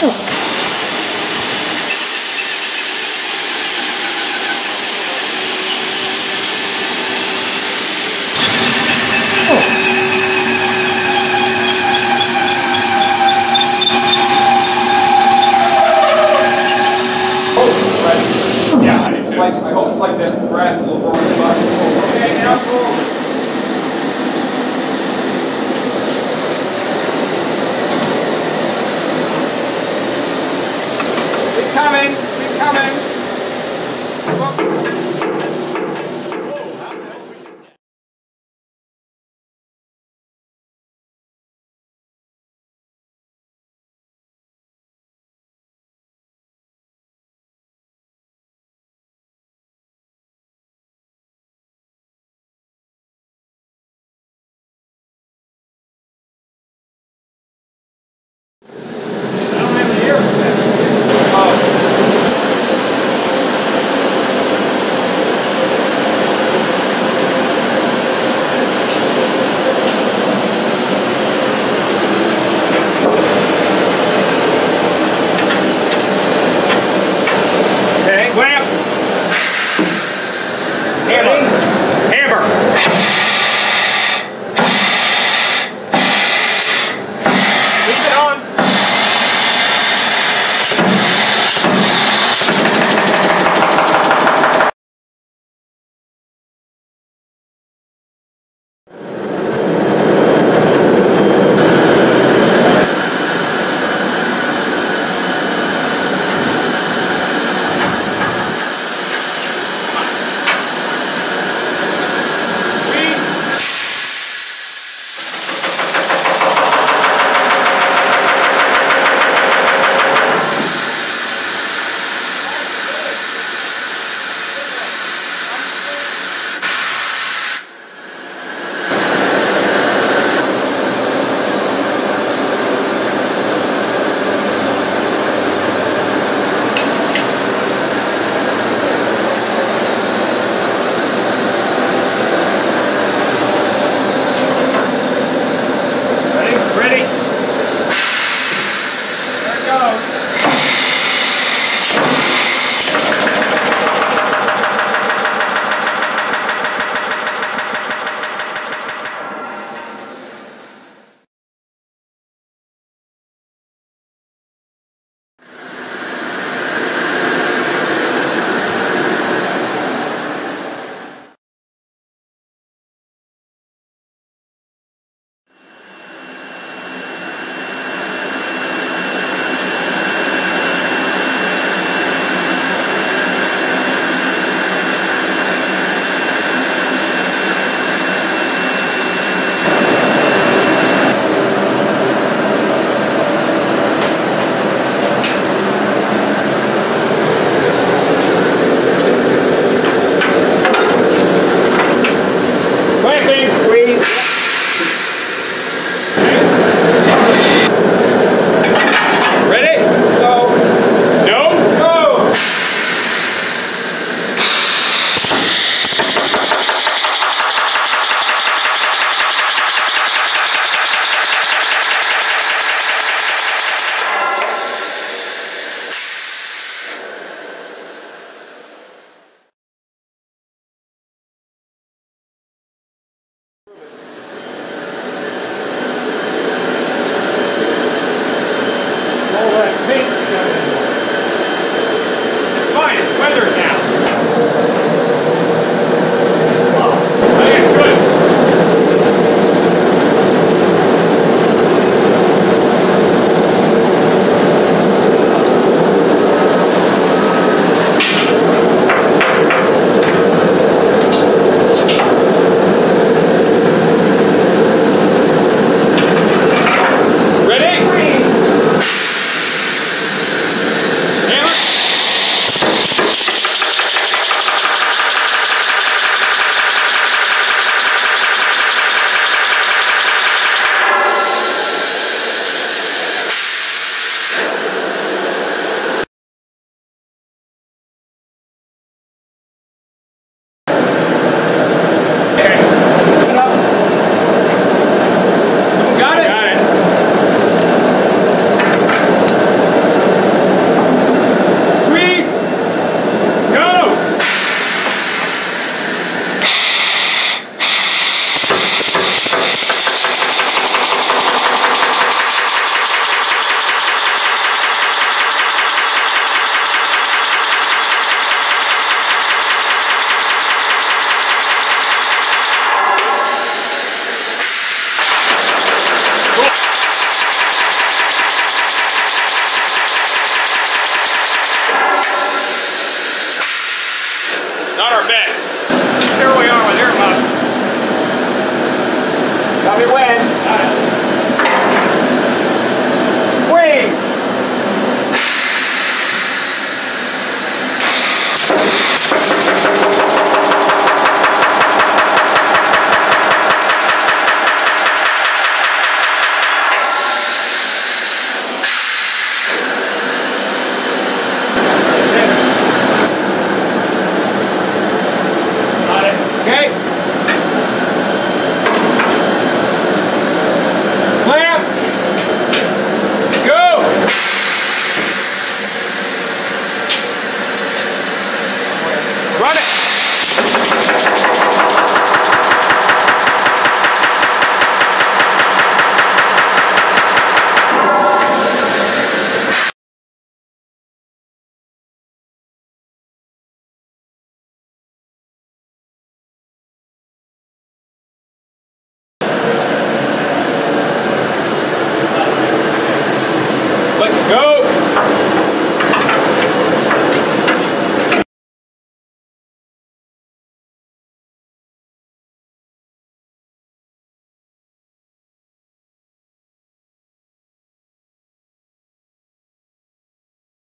Oh.